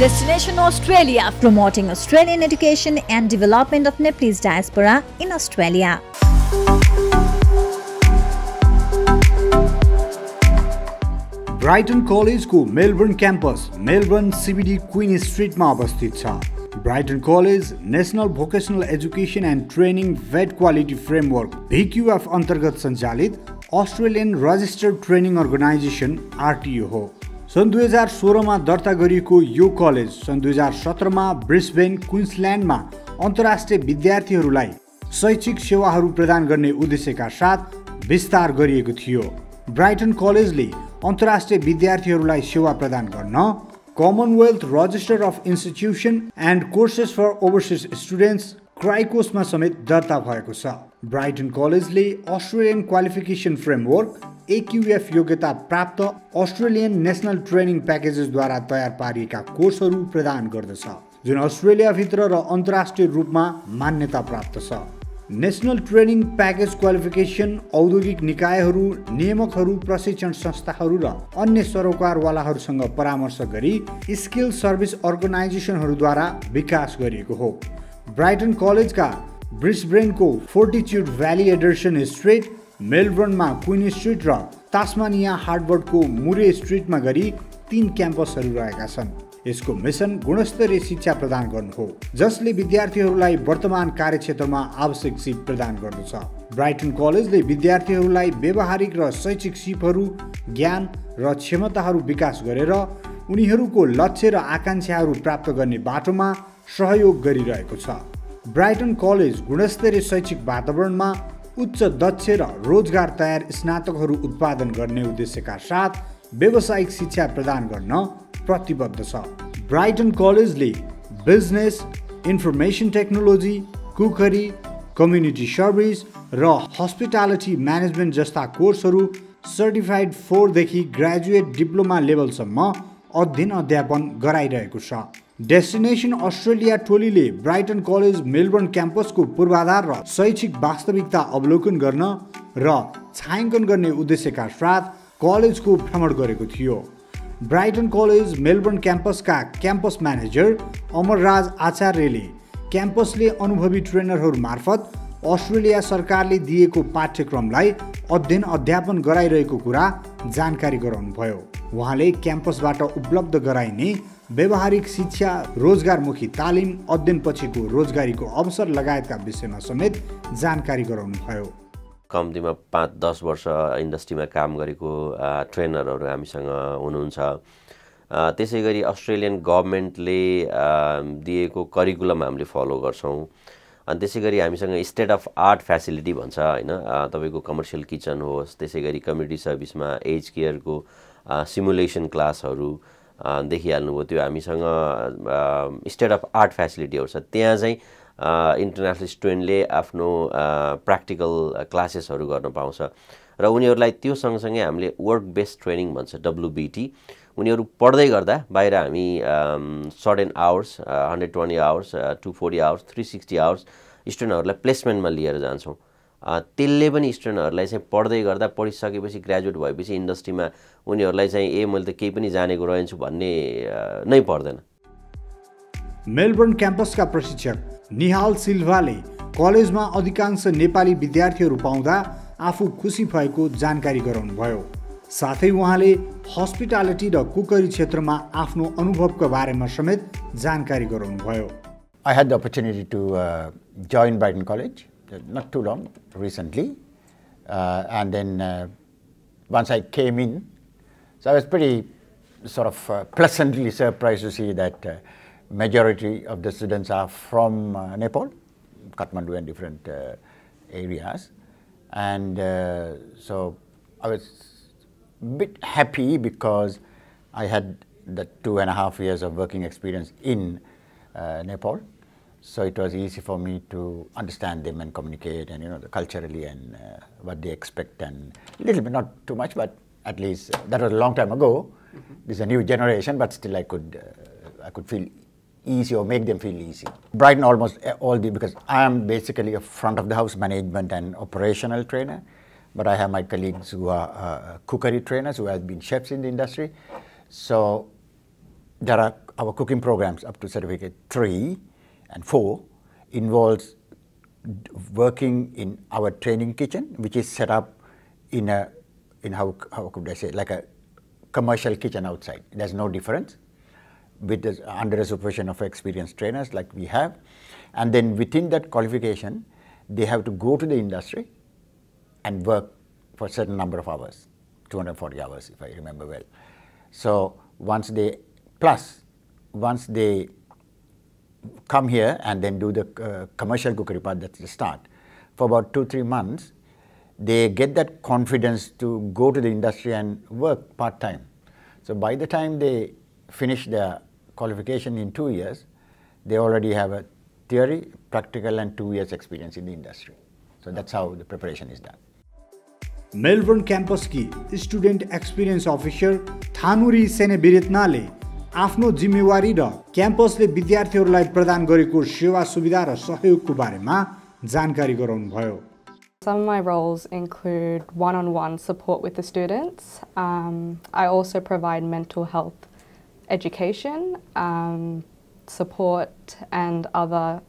Destination Australia, promoting Australian education and development of Nepalese diaspora in Australia. Brighton कलेजको Melbourne campus Melbourne CBD Queen स्ट्रिटमा अवस्थित छ Brighton college national vocational education and training VET quality framework VQF अन्तर्गत सञ्चालित Australian registered training organisation RTO हो सन् दुई हजार सोह्रमा दर्ता गरिएको यो कलेज सन् दुई हजार सत्रमा ब्रिस्बेन क्विन्सल्यान्डमा अन्तर्राष्ट्रिय विद्यार्थीहरूलाई शैक्षिक सेवाहरू प्रदान गर्ने उद्देश्यका साथ विस्तार गरिएको थियो। ब्राइटन कलेजले अन्तर्राष्ट्रिय विद्यार्थीहरूलाई सेवा प्रदान गर्न commonwealth register of institution and courses for overseas students क्राइकोसमा समेत दर्ता भएको छ। ब्राइटन कलेजले अस्ट्रेलियन क्वालिफिकेसन फ्रेमवर्क एक्युएफ योग्यता प्राप्त अस्ट्रेलियन नेसनल ट्रेनिङ प्याकेजेसद्वारा तयार पारिएका कोर्सहरू प्रदान गर्दछ जुन अस्ट्रेलियाभित्र र अन्तर्राष्ट्रिय रूपमा मान्यता प्राप्त छ। नेसनल ट्रेनिङ प्याकेज क्वालिफिकेसन औद्योगिक निकायहरू नियामकहरू प्रशिक्षण संस्थाहरू र अन्य सरोकारवालाहरूसँग परामर्श गरी स्किल सर्भिस अर्गनाइजेसनहरूद्वारा विकास गरिएको हो। ब्राइटन कलेजका ब्रिसब्रेनको फोर्टिच्युड भ्याली एडर्सन स्ट्रिट मेलबर्नमा क्विन स्ट्रिट र तास्मानिया हार्डवर्डको मुरे स्ट्रिटमा गरी तिन क्याम्पसहरू रहेका छन्। यसको मिसन गुणस्तरीय शिक्षा प्रदान गर्नु हो जसले विद्यार्थीहरूलाई वर्तमान कार्यक्षेत्रमा आवश्यक सिप प्रदान गर्दछ। ब्राइटन कलेजले विद्यार्थीहरूलाई व्यवहारिक र शैक्षिक सिपहरू ज्ञान र क्षमताहरू विकास गरेर उनीहरूको लक्ष्य र आकाङ्क्षाहरू प्राप्त गर्ने बाटोमा सहयोग गरिरहेको छ। ब्राइटन कलेज गुणस्तरीय शैक्षिक वातावरणमा उच्च दक्ष र रोजगार तयार स्नातकहरू उत्पादन गर्ने उद्देश्यका साथ व्यावसायिक शिक्षा प्रदान गर्न प्रतिबद्ध छ। Brighton कलेजले business information technology cookery community service र हस्पिटालिटी म्यानेजमेन्ट जस्ता कोर्सहरू सर्टिफाइड फोरदेखि ग्रेजुएट डिप्लोमा लेभलसम्म अध्ययन अध्यापन गराइरहेको छ। डेस्टिनेसन अस्ट्रेलिया टोलीले ब्राइटन कलेज मेलबर्न क्याम्पसको पूर्वाधार र शैक्षिक वास्तविकता अवलोकन गर्न र छायाङ्कन गर्ने उद्देश्यका साथ कलेजको भ्रमण गरेको थियो। ब्राइटन कलेज मेलबर्न क्याम्पसका क्याम्पस म्यानेजर अमरराज आचार्यले क्याम्पसले अनुभवी ट्रेनरहरू मार्फत अस्ट्रेलिया सरकारले दिएको पाठ्यक्रमलाई अध्ययन अध्यापन गराइरहेको कुरा जानकारी गराउनुभयो। उहाँले क्याम्पसबाट उपलब्ध गराइने व्यावहारिक शिक्षा रोजगारमुखी तालिम अध्ययन पछिको रोजगारीको अवसर लगायतका विषयमा समेत जानकारी गराउनुभयो। कम्तीमा पाँच दस वर्ष इन्डस्ट्रीमा काम गरेको ट्रेनरहरू हामीसँग हुनुहुन्छ। त्यसै गरी अस्ट्रेलियन गभर्मेन्टले दिएको करिकुलम हामीले फलो गर्छौँ। अनि त्यसै गरी हामीसँग स्टेट अफ आर्ट फेसिलिटी भन्छ होइन? तपाईँको कमर्सियल किचन होस् त्यसै गरी कम्युनिटी सर्भिसमा एज केयरको सिमुलेसन क्लासहरू देखिहाल्नुभयो त्यो हामीसँग स्टेट अफ आर्ट फेसिलिटीहरू छ। त्यहाँ चाहिँ इन्टरनेसनल स्टुडेन्टले आफ्नो प्र्याक्टिकल क्लासेसहरू गर्न पाउँछ। र उनीहरूलाई त्यो सँगसँगै हामीले वर्क बेस्ड ट्रेनिङ भन्छ डब्लुबिटी उनीहरू पढ्दै गर्दा बाहिर हामी certain hours hundred twenty hours to forty hours three sixty hours स्टुडेन्टहरूलाई प्लेसमेन्टमा लिएर जान्छौँ। त्यसले पनि स्टुडेन्टहरूलाई चाहिँ पढ्दै गर्दा पढिसकेपछि ग्रेजुएट भएपछि इन्डस्ट्रीमा उनीहरूलाई चाहिँ ए मैले त केही पनि जानेको रहन्छु भन्ने नै पर्दैन। मेलबर्न क्याम्पसका प्रशिक्षक निहाल सिल्भाले कलेजमा अधिकांश नेपाली विद्यार्थीहरू पाउँदा आफू खुसी भएको जानकारी गराउनुभयो। साथै उहाँले हस्पिटालिटी र कुकरी क्षेत्रमा आफ्नो अनुभवको बारेमा समेत जानकारी गराउनुभयो। Had the opportunity to uh, join Brighton College. Not too long recently, uh, and then uh, once I came in, so I was pretty sort of uh, pleasantly surprised to see that uh, majority of the students are from uh, Nepal, Kathmandu and different uh, areas. And so I was a bit happy because I had the two and a half years of working experience in Nepal. So it was easy for me to understand them and communicate and you know culturally and uh, what they expect and a little bit not too much but at least that was a long time ago. Mm -hmm. This is a new generation but still I could uh, I could feel easy or make them feel easy. Brighton almost all the, because I am basically a front of the house management and operational trainer, but I have my colleagues who are uh, cookery trainers who have been chefs in the industry. So there are our cooking programs up to certificate three and four involves working in our training kitchen, which is set up in a in how how could I say like a commercial kitchen outside. There's no difference with the, under the supervision of experienced trainers like we have, and then within that qualification, they have to go to the industry and work for a certain number of hours, 240 hours if I remember well. So once they plus once they come here and then do the uh, commercial cookery part, that's the start. For about two, three months, they get that confidence to go to the industry and work part time. So by the time they finish their qualification in two years, they already have a theory, practical, and two years experience in the industry. So that's how the preparation is done. Melbourne क्याम्पसकी student experience officer थानुरी सेने बिरेतनाले आफ्नो जिम्मेवारी र क्याम्पसले विद्यार्थीहरूलाई प्रदान गरेको सेवा सुविधा र सहयोगको बारेमा जानकारी गराउनुभयो Some of my roles include one on one support with the students. Um, I also provide mental health education, um, support, and other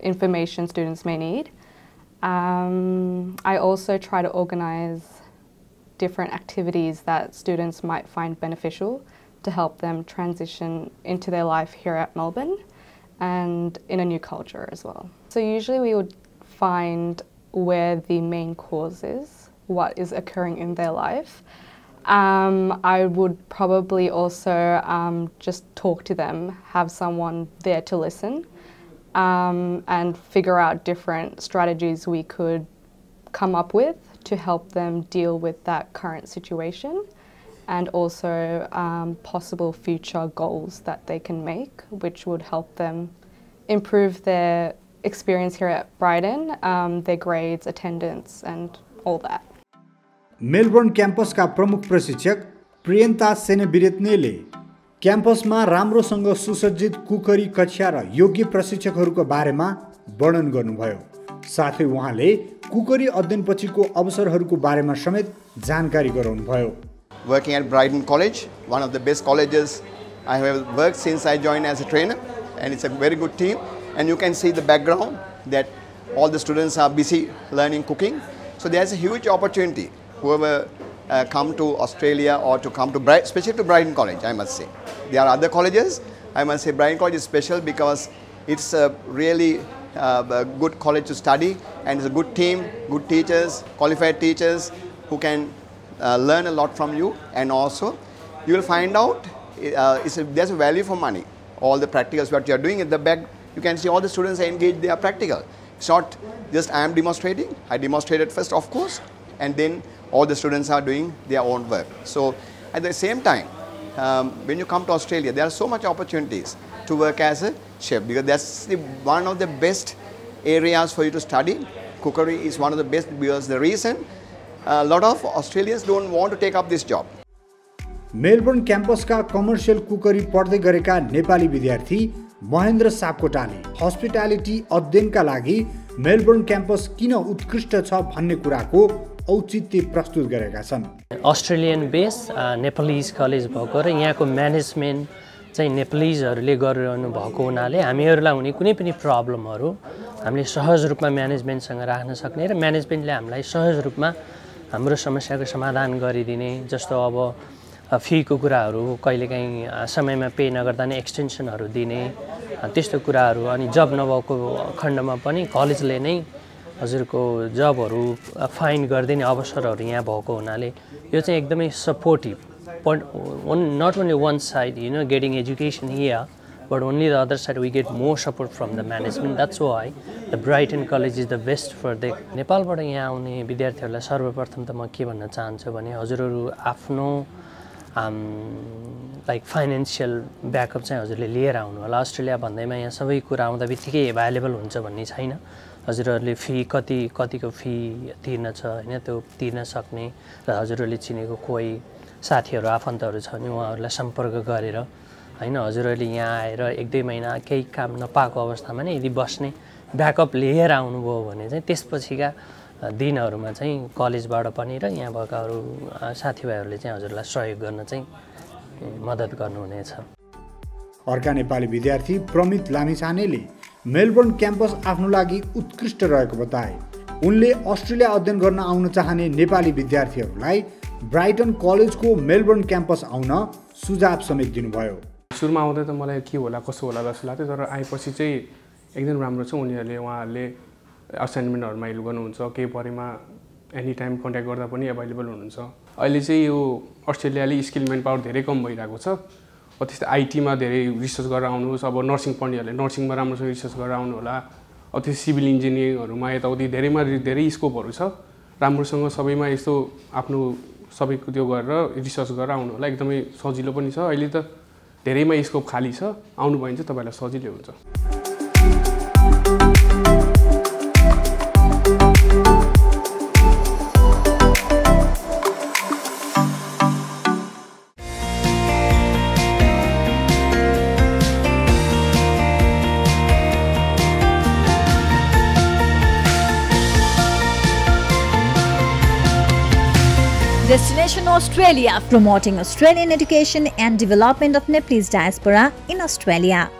information students may need. Um, I also try to organise different activities that students might find beneficial to help them transition into their life here at Melbourne and in a new culture as well. So, usually, we would find where the main cause is, what is occurring in their life. Um, I would probably also um, just talk to them, have someone there to listen, um, and figure out different strategies we could come up with to help them deal with that current situation and also um, possible future goals that they can make, which would help them improve their experience here at Brighton, um, their grades, attendance, and all that. Melbourne क्याम्पसका प्रमुख प्रशिक्षक प्रियन्ता सेनेबिरेत्नेले क्याम्पसमा राम्रोसँग सुसज्जित कुकरी कक्षा र योग्य प्रशिक्षकहरूको बारेमा वर्णन गर्नुभयो साथै उहाँले कुकरी अध्ययनपछिको अवसरहरूको बारेमा समेत जानकारी गराउनुभयो Working at Brighton College, one of the best colleges I have worked since I joined as a trainer, and it's a very good team. And you can see the background that all the students are busy learning cooking. So there's a huge opportunity. Whoever uh, come to Australia or to come to Brighton, especially to Brighton College, I must say. There are other colleges. I must say Brighton College is special because it's a really uh, a good college to study and it's a good team, good teachers, qualified teachers who can uh, learn a lot from you and also you will find out uh, a, there's a value for money. All the practicals what you are doing at the back, you can see all the students are engaged, they are practical. It's not just I am demonstrating, I demonstrated first of course and then all the students are doing their own work. So at the same time, um, when you come to Australia, there are so much opportunities to work as a chef because that's the, one of the best areas for you to study. Cookery is one of the best because the reason a lot of Australians don't want to take up this job. मेलबर्न क्याम्पसका commercial cookery पढ्दै गरेका नेपाली विद्यार्थी Mahendra सापकोटाले hospitality अध्ययनका लागि Melbourne campus किन उत्कृष्ट छ भन्ने कुराको औचित्य प्रस्तुत गरेका छन् अस्ट्रेलियन बेस नेपालिज कलेज भएको र यहाँको म्यानेजमेन्ट चाहिँ नेपालिजहरूले गरिरहनु भएको हुनाले हामीहरूलाई हुने कुनै पनि प्रब्लमहरू हामीले सहज रूपमा म्यानेजमेन्टसँग राख्न सक्ने र म्यानेजमेन्टले हामीलाई सहज रूपमा हाम्रो समस्याको समाधान गरिदिने जस्तो अब फीको कुराहरू कहिलेकाहीँ समयमा पे नगर्दा नै एक्सटेन्सनहरू दिने त्यस्तो कुराहरू अनि जब नभएको खण्डमा पनि कलेजले नै हजुरको जबहरू फाइन गरिदिने अवसरहरू यहाँ भएको हुनाले यो चाहिँ एकदमै सपोर्टिभ पट one, not only one side, you know, getting education here, but only the other side we get more support from the management. That's why the Brighton College is the best for the नेपालबाट यहाँ आउने विद्यार्थीहरूलाई सर्वप्रथम त म के भन्न चाहन्छु भने हजुरहरू आफ्नो लाइक फाइनेन्सियल ब्याकअप चाहिँ हजुरले लिएर आउनु होला अस्ट्रेलिया भन्दैमा यहाँ सबै कुरा आउँदा बित्तिकै एभाइलेबल हुन्छ भन्ने छैन हजुरहरूले फी कति कतिको फी तिर्न छ होइन त्यो तिर्न सक्ने र हजुरहरूले चिनेको कोही साथीहरू आफन्तहरू छ भने उहाँहरूलाई सम्पर्क गरेर होइन हजुरहरूले यहाँ आएर एक दुई महिना केही काम नपाएको अवस्थामा नै यदि बस्ने ब्याकअप लिएर आउनुभयो भने चाहिँ त्यसपछिका दिनहरूमा चाहिँ कलेजबाट पनि र यहाँ भएकाहरू साथीभाइहरूले चाहिँ हजुरलाई सहयोग गर्न चाहिँ मद्दत गर्नुहुनेछ। अर्का नेपाली विद्यार्थी प्रमित लामिछानेले मेलबर्न क्याम्पस आफ्नो लागि उत्कृष्ट रहेको बताए। उनले अस्ट्रेलिया अध्ययन गर्न आउन चाहने नेपाली विद्यार्थीहरूलाई ब्राइटन कलेजको मेलबर्न क्याम्पस आउन सुझाव समेत दिनुभयो। सुरुमा आउँदा त मलाई के होला कसो होला जस्तो लाग्थ्यो तर आएपछि चाहिँ एकदम राम्रो छ। उनीहरूले उहाँहरूले असाइनमेन्टहरूमा हेल्प गर्नुहुन्छ केही परेमा एनी टाइम कन्ट्याक्ट गर्दा पनि एभाइलेबल हुनुहुन्छ। अहिले चाहिँ यो अस्ट्रेलियाले स्किल म्यान पावर धेरै कम भइरहेको छ। अब त्यस्तै आइटीमा धेरै रिसर्च गरेर आउनुहोस्। अब नर्सिङ पढ्नेहरूले नर्सिङमा राम्रोसँग रिसर्च गरेर आउनु होला अब त्यो सिभिल इन्जिनियरिङहरूमा यताउति धेरैमा धेरै स्कोपहरू छ। राम्रोसँग सबैमा यस्तो आफ्नो सबैको त्यो गरेर रिसर्च गरेर आउनु होला एकदमै सजिलो पनि छ। अहिले त धेरैमा स्कोप खाली छ। आउनुभयो भने चाहिँ तपाईँलाई सजिलै हुन्छ। Australia, promoting Australian education and development of Nepalese diaspora in Australia.